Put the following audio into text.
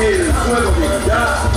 Is juego we ya